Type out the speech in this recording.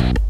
you